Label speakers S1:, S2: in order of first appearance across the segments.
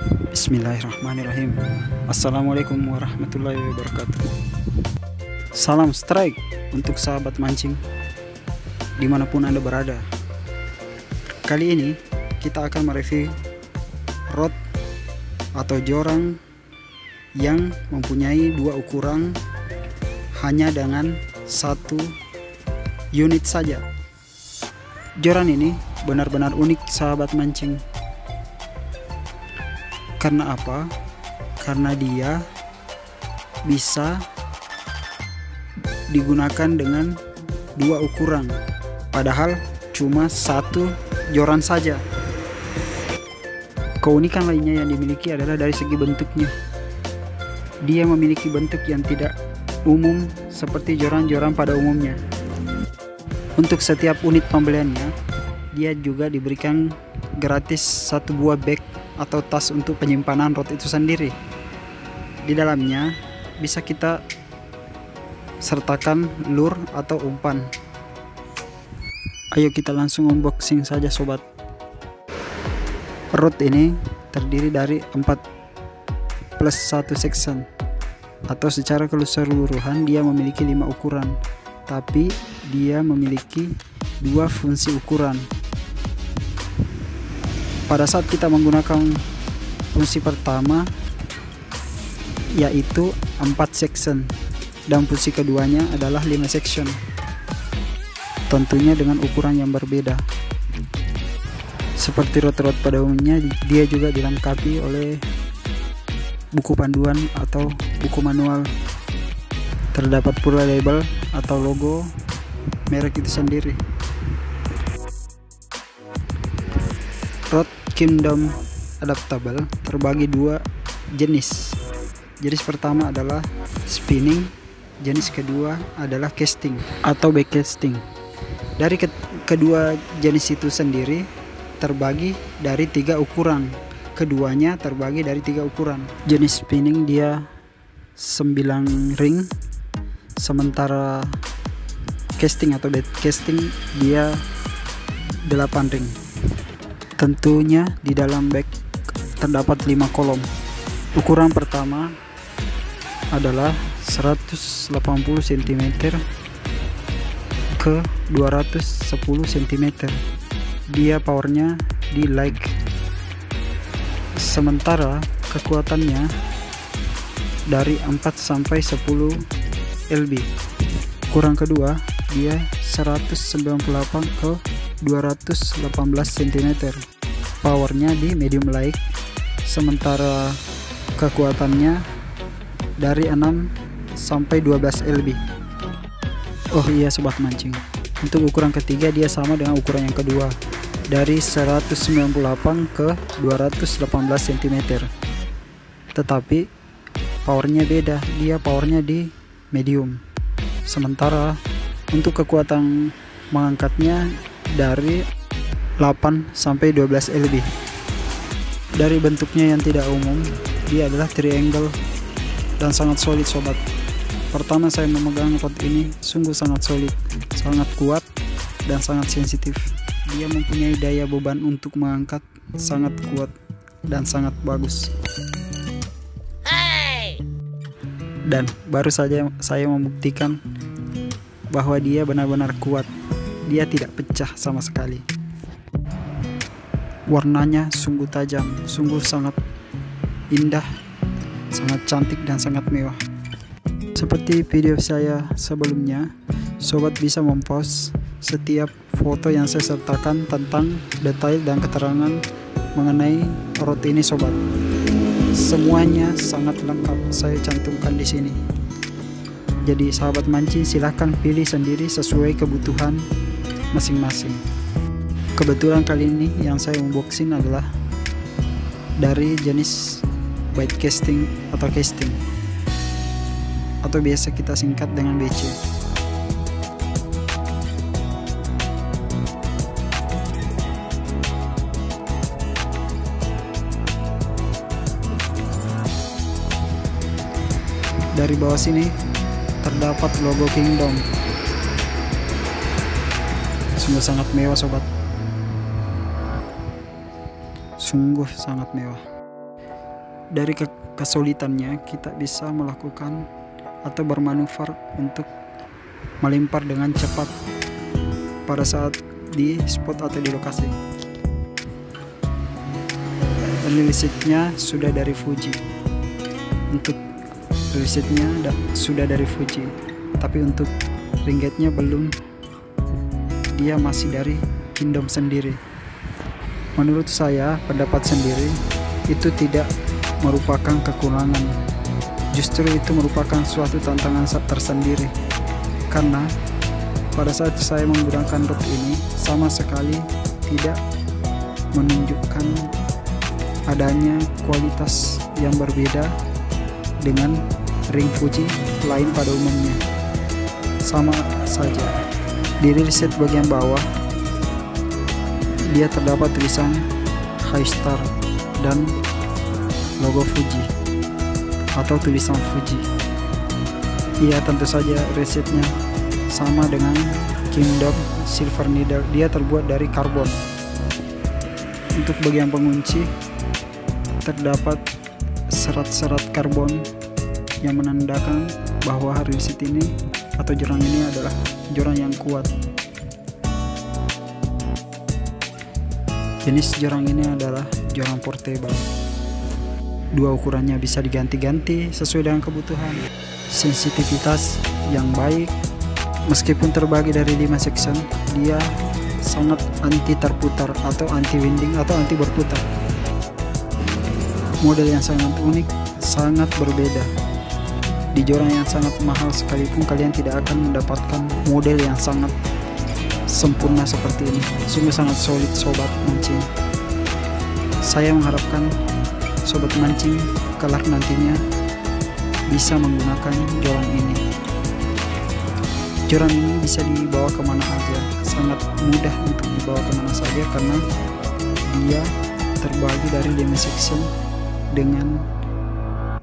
S1: Bismillahirrahmanirrahim. Assalamualaikum warahmatullahi wabarakatuh. Salam strike untuk sahabat mancing Di mana pun anda berada. Kali ini kita akan mereview rod atau jorang yang mempunyai dua ukuran hanya dengan satu unit saja. Joran ini benar-benar unik sahabat mancing karena apa? Karena dia bisa digunakan dengan dua ukuran, padahal cuma satu joran saja. Keunikan lainnya yang dimiliki adalah dari segi bentuknya. Dia memiliki bentuk yang tidak umum seperti joran-joran pada umumnya. Untuk setiap unit pembeliannya, dia juga diberikan gratis satu buah bag atau tas untuk penyimpanan rod itu sendiri. Di dalamnya bisa kita sertakan lure atau umpan. Ayo kita langsung unboxing saja sobat. Rod ini terdiri dari 4 plus 1 section atau secara keseluruhan dia memiliki 5 ukuran tapi dia memiliki dua fungsi ukuran pada saat kita menggunakan fungsi pertama yaitu 4 section. Dan fungsi keduanya adalah 5 section. Tentunya dengan ukuran yang berbeda. Seperti rod-rod pada umumnya dia juga dilengkapi oleh buku panduan atau buku manual. Terdapat pula label atau logo merek itu sendiri. Rod Kingdom adaptable terbagi dua jenis. Jenis pertama adalah spinning, jenis kedua adalah casting atau back casting. Dari ke kedua jenis itu sendiri terbagi dari tiga ukuran. Keduanya terbagi dari tiga ukuran. Jenis spinning dia 9 ring, sementara casting atau back casting dia 8 ring. Tentunya di dalam bag terdapat 5 kolom. Ukuran pertama adalah 180 cm ke 210 cm. Dia powernya di like. Sementara kekuatannya dari 4 sampai 10 lb. Ukuran kedua dia 198 ke 218 cm powernya di medium light. Sementara kekuatannya dari 6 sampai 12 lb oh iya sobat mancing. Untuk ukuran ketiga dia sama dengan ukuran yang kedua. Dari 198 ke 218 cm tetapi powernya beda. Dia powernya di medium. Sementara untuk kekuatan mengangkatnya dari 8 sampai 12 lb. Dari bentuknya yang tidak umum, dia adalah triangle dan sangat solid sobat. Pertama saya memegang rod ini sungguh sangat solid, sangat kuat dan sangat sensitif. Dia mempunyai daya beban untuk mengangkat sangat kuat dan sangat bagus. Dan baru saja saya membuktikan bahwa dia benar-benar kuat dia tidak pecah sama sekali. Warnanya sungguh tajam, sungguh sangat indah, sangat cantik dan sangat mewah. Seperti video saya sebelumnya, sobat bisa mempost setiap foto yang saya sertakan tentang detail dan keterangan mengenai rot ini sobat. Semuanya sangat lengkap saya cantumkan di sini. Jadi sahabat mancing silahkan pilih sendiri sesuai kebutuhan masing-masing. Kebetulan kali ini yang saya unboxing adalah dari jenis bait casting atau casting atau biasa kita singkat dengan BC. Dari bawah sini terdapat logo Kingdom sungguh sangat mewah sobat. Sungguh sangat mewah. Dari ke kesulitannya kita bisa melakukan atau bermanuver untuk melempar dengan cepat pada saat di spot atau di lokasi. Listriknya sudah dari Fuji. Untuk listriknya sudah dari Fuji. Tapi untuk ringgitnya belum dia masih dari Kingdom sendiri. Menurut saya pendapat sendiri itu tidak merupakan kekurangan. Justru itu merupakan suatu tantangan tersendiri. Karena pada saat saya menggunakan rod ini sama sekali tidak menunjukkan adanya kualitas yang berbeda dengan ring Fuji lain pada umumnya. Sama saja di reset bagian bawah. Dia terdapat tulisan High Star dan logo Fuji atau tulisan Fuji. Iya tentu saja resetnya sama dengan Kingdom Silver Needle. Dia terbuat dari karbon. Untuk bagian pengunci terdapat serat-serat karbon yang menandakan bahwa reset ini atau jurang ini adalah jurang yang kuat. Jenis jurang ini adalah jurang portable. Dua ukurannya bisa diganti-ganti sesuai dengan kebutuhan sensitivitas yang baik. Meskipun terbagi dari 5 section dia sangat anti terputar atau anti winding atau anti berputar. Model yang sangat unik, sangat berbeda. Di jurang yang sangat mahal sekalipun kalian tidak akan mendapatkan model yang sangat sempurna seperti ini. Sungguh sangat solid sobat mancing. Saya mengharapkan sobat mancing kelak nantinya bisa menggunakan jurang ini. Jurang ini bisa dibawa ke mana aja, sangat mudah untuk dibawa ke mana saja karena dia terbagi dari lima section dengan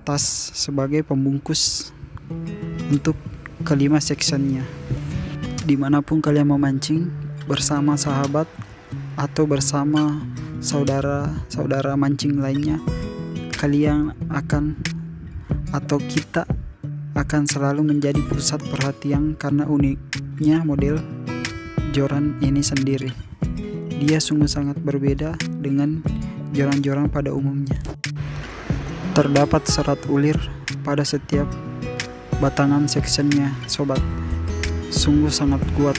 S1: tas sebagai pembungkus untuk kelima sectionnya. Di mana pun kalian memancing bersama sahabat atau bersama saudara-saudara mancing lainnya kalian akan atau kita akan selalu menjadi pusat perhatian karena uniknya model joran ini sendiri. Dia sungguh sangat berbeda dengan joran-joran pada umumnya Terdapat serat ulir pada setiap batangan sectionnya, sobat. Sungguh sangat kuat.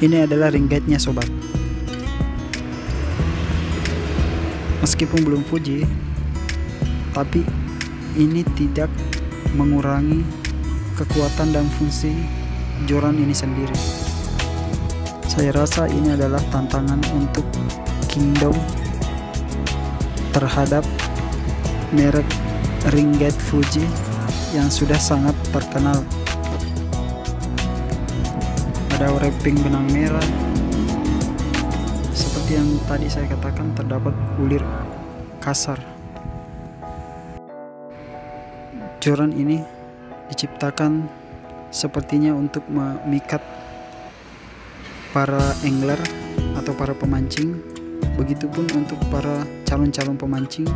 S1: Ini adalah ring gate-nya, sobat. Meskipun belum Fuji, tapi ini tidak mengurangi kekuatan dan fungsi joran ini sendiri. Saya rasa ini adalah tantangan untuk Kingdom terhadap merek ringgit Fuji yang sudah sangat terkenal. Ada wrapping benang merah. Seperti yang tadi saya katakan terdapat ulir kasar. Joran ini diciptakan sepertinya untuk memikat para angler atau para pemancing begitupun untuk para calon-calon pemancing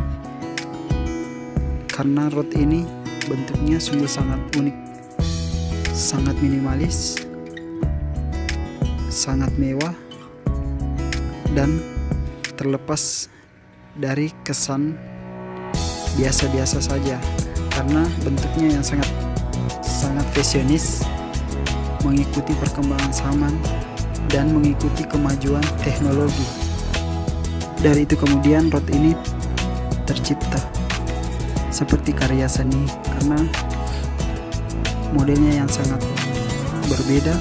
S1: karena rod ini bentuknya sungguh sangat unik sangat minimalis sangat mewah dan terlepas dari kesan biasa-biasa saja karena bentuknya yang sangat sangat fashionis mengikuti perkembangan zaman dan mengikuti kemajuan teknologi. Dari itu kemudian rod ini tercipta seperti karya seni karena modelnya yang sangat berbeda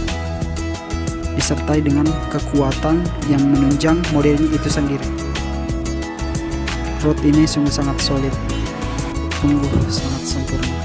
S1: disertai dengan kekuatan yang menunjang modelnya itu sendiri. Rod ini sungguh sangat solid, sungguh sangat sempurna.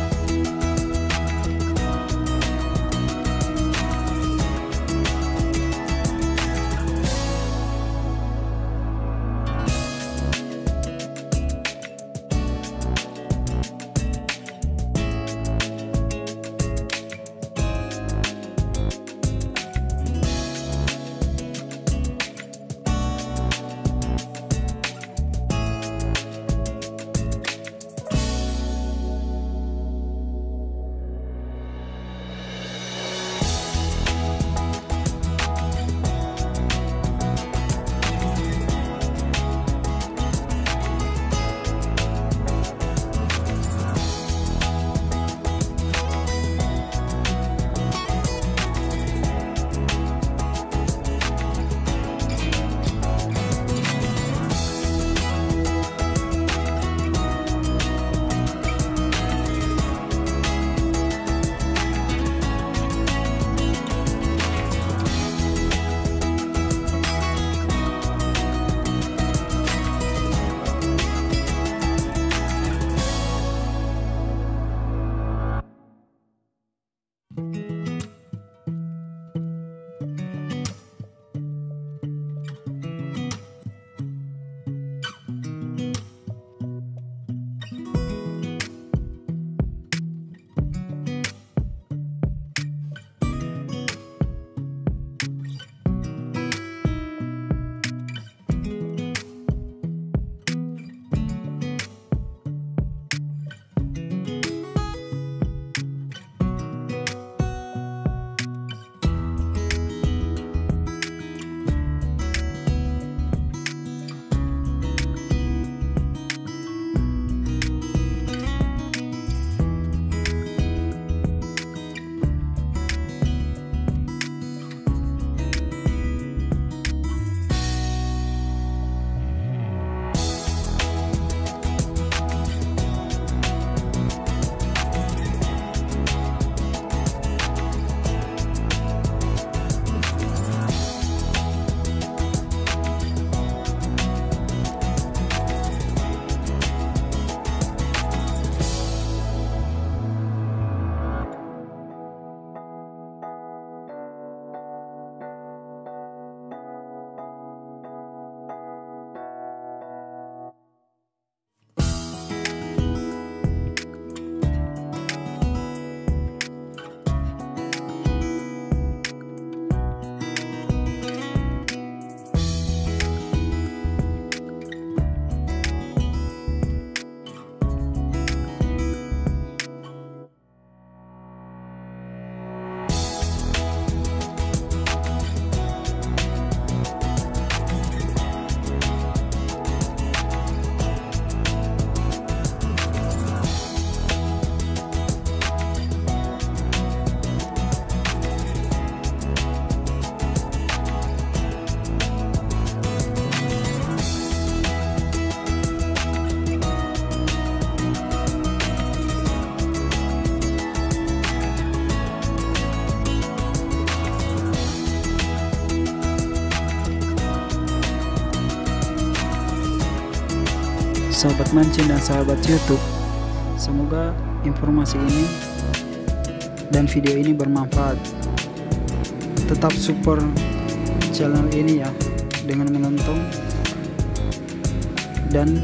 S1: Sahabat mancing dan sahabat YouTube. Semoga informasi ini dan video ini bermanfaat. Tetap support channel ini ya dengan menonton dan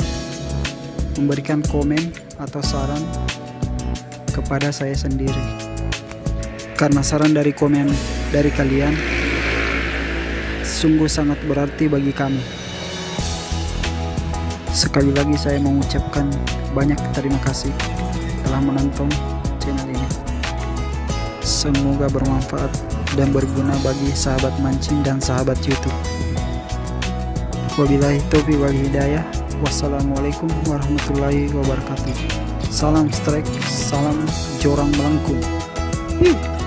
S1: memberikan komen atau saran kepada saya sendiri. Karena saran dari komen dari kalian sungguh sangat berarti bagi kami. Sekali lagi saya mengucapkan banyak terima kasih telah menonton channel ini. Semoga bermanfaat dan berguna bagi sahabat mancing dan sahabat YouTube. Wabillahi taufiq wal hidayah. Wassalamualaikum warahmatullahi wabarakatuh. Salam strike, salam jorang melengkung. Hmm.